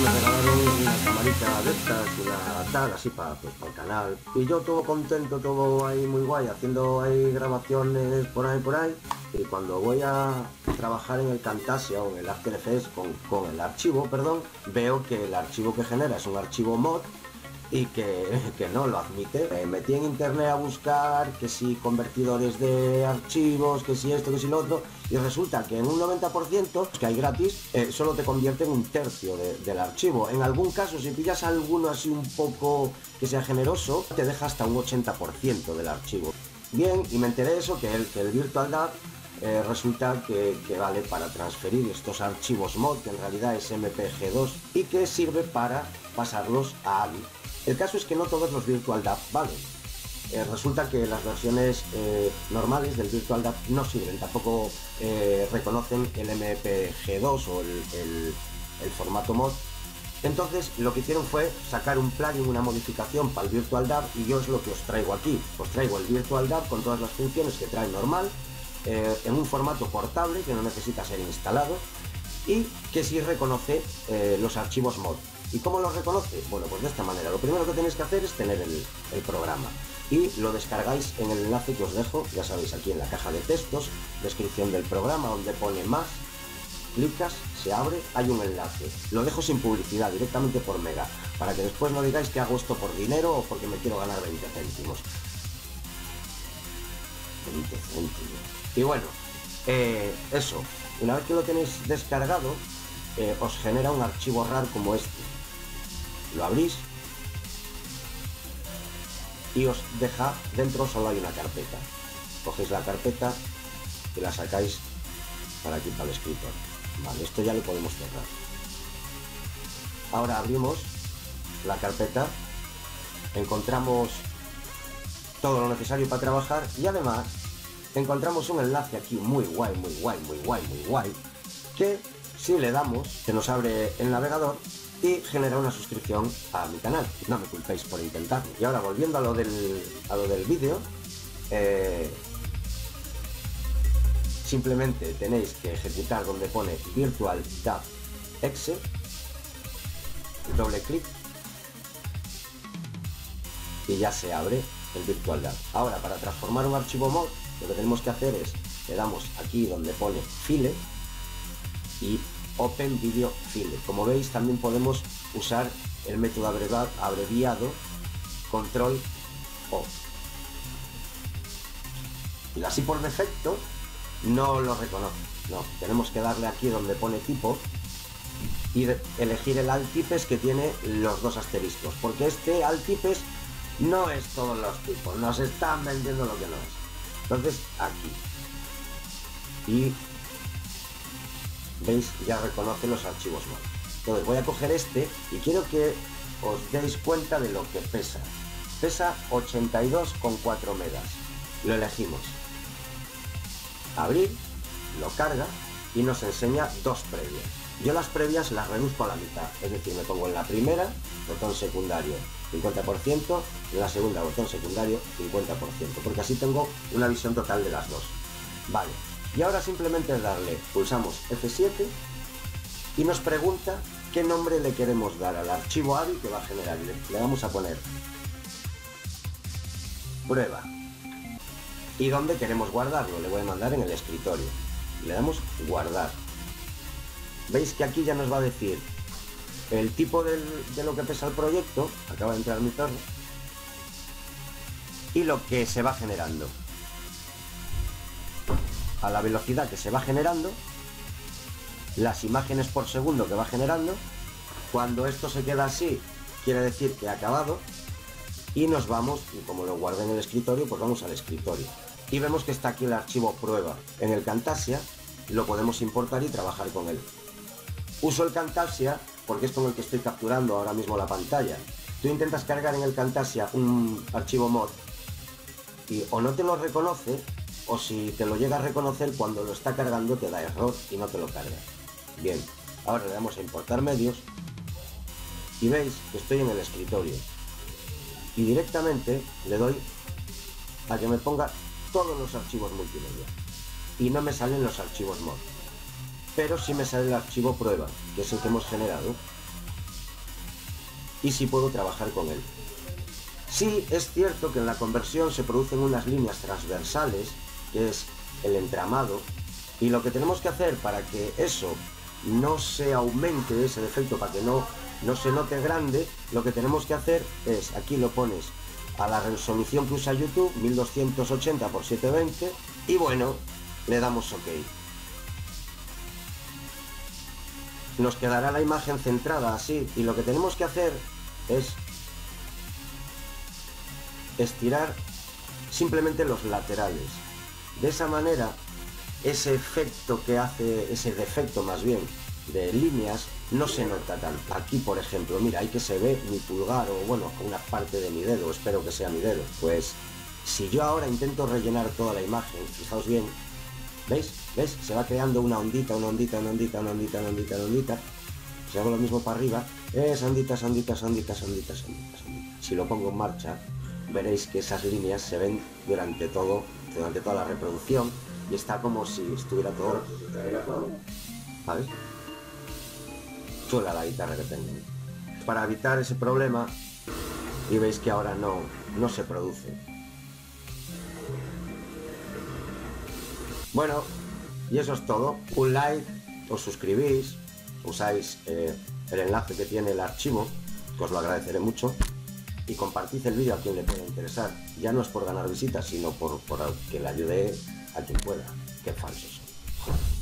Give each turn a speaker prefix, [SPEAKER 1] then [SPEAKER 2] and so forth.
[SPEAKER 1] me regalaron una camarita de estas, una tal, así para pues, el canal. Y yo todo contento, todo ahí muy guay, haciendo ahí grabaciones por ahí, por ahí. Y cuando voy a trabajar en el Camtasia o en el After Effects con, con el archivo, perdón, veo que el archivo que genera es un archivo mod y que, que, no lo admite. Me metí en internet a buscar que si convertidores de archivos, que si esto, que si lo otro, y resulta que en un 90% que hay gratis, eh, solo te convierte en un tercio del archivo. En algún caso, si pillas alguno así un poco que sea generoso, te deja hasta un 80% del archivo. Bien, y me enteré eso, que el, que el Virtual DAV eh, resulta que, que, vale para transferir estos archivos mod, que en realidad es MPG2, y que sirve para pasarlos a AVI. El caso es que no todos los Virtual DAV valen. Eh, resulta que las versiones eh, normales del Virtual DAV no sirven, tampoco eh, reconocen el MPG2 o el, el, formato mod. Entonces lo que hicieron fue sacar un plugin, una modificación para el Virtual DAV y yo es lo que os traigo aquí. Os traigo el Virtual DAV con todas las funciones que trae normal, en un formato portable que no necesita ser instalado y que sí reconoce los archivos mod. ¿Y cómo los reconoce? Bueno, pues de esta manera. Lo primero que tenéis que hacer es tener el, el, programa. Y lo descargáis en el enlace que os dejo, ya sabéis, aquí en la caja de textos, descripción del programa, donde pone más. Clicas, se abre, hay un enlace. Lo dejo sin publicidad, directamente por Mega, para que después no digáis que hago esto por dinero o porque me quiero ganar 20 céntimos. 20 céntimos. Y bueno, eh, eso. Una vez que lo tenéis descargado, eh, os genera un archivo RAR como este. Lo abrís y os deja dentro solo hay una carpeta. Cogéis la carpeta y la sacáis para aquí para el escritor. Vale esto ya lo podemos cerrar. Ahora abrimos la carpeta. Encontramos todo lo necesario para trabajar y además encontramos un enlace aquí muy guay muy guay muy guay muy guay que si le damos se nos abre el navegador y genera una suscripción a mi canal. No me culpéis por intentarlo. Y ahora volviendo a lo del, a lo del vídeo, eh, simplemente tenéis que ejecutar donde pone Virtual DAV Exe, doble clic y ya se abre el Virtual DAV. Ahora para transformar un archivo mod lo que tenemos que hacer es le damos aquí donde pone File y Open Video File. Como veis también podemos usar el método abreviado Control O. Y así por defecto no lo reconoce. No, tenemos que darle aquí donde pone tipo y elegir el altipes que tiene los dos asteriscos. Porque este altipes no es todos los tipos. Nos están vendiendo lo que no es. Entonces aquí. Y veis ya reconoce los archivos mod. Entonces voy a coger este y quiero que os deis cuenta de lo que pesa. Pesa 82,4 megas. Lo elegimos. Abrir, lo carga y nos enseña dos previas. Yo las previas las reduzco a la mitad, es decir, me pongo en la primera, botón secundario 50%, y en la segunda, botón secundario 50%, porque así tengo una visión total de las dos. Vale, y ahora simplemente darle, pulsamos F7 y nos pregunta qué nombre le queremos dar al archivo AVI que va a generar. Le vamos a poner prueba. ¿Y dónde queremos guardarlo? Le voy a mandar en el escritorio. Le damos guardar. Veis que aquí ya nos va a decir el tipo de lo que pesa el proyecto. Acaba de entrar mi perro. Y lo que se va generando a la velocidad que se va generando, las imágenes por segundo que va generando. Cuando esto se queda así, quiere decir que ha acabado. Y nos vamos, y como lo guardé en el escritorio, pues vamos al escritorio. Y vemos que está aquí el archivo prueba. En el Camtasia lo podemos importar y trabajar con él. Uso el Camtasia porque es con el que estoy capturando ahora mismo la pantalla. Tú intentas cargar en el Camtasia un archivo mod y o no te lo reconoce o si te lo llega a reconocer cuando lo está cargando te da error y no te lo carga. Bien, ahora le damos a importar medios y veis que estoy en el escritorio y directamente le doy a que me ponga todos los archivos multimedia y no me salen los archivos mod pero sí me sale el archivo prueba que es el que hemos generado y si puedo trabajar con él. Sí es cierto que en la conversión se producen unas líneas transversales, que es el entramado, y lo que tenemos que hacer para que eso no se aumente ese defecto, para que no, no se note grande, lo que tenemos que hacer es, aquí lo pones a la resolución que usa YouTube, 1280 x 720, y bueno, le damos OK. Nos quedará la imagen centrada así, y lo que tenemos que hacer es estirar simplemente los laterales. De esa manera, ese efecto que hace, ese defecto más bien, de líneas, no se nota tanto. Aquí, por ejemplo, mira, ahí que se ve mi pulgar o, bueno, una parte de mi dedo, espero que sea mi dedo. Pues, si yo ahora intento rellenar toda la imagen, fijaos bien, ¿veis? ¿Veis? Se va creando una ondita, una ondita, una ondita, una ondita, una ondita, una ondita. Si hago lo mismo para arriba, es onditas, onditas, onditas, onditas, onditas. Si lo pongo en marcha, veréis que esas líneas se ven durante todo, durante toda la reproducción y está como si estuviera todo, ¿sabes? Chula la guitarra que tengo. Para evitar ese problema, y veis que ahora no, no se produce. Bueno, y eso es todo. Un like, os suscribís, usáis eh, el enlace que tiene el archivo, que os lo agradeceré mucho y compartid el vídeo a quien le pueda interesar. Ya no es por ganar visitas, sino por, por que le ayude a quien pueda. Qué falsos son.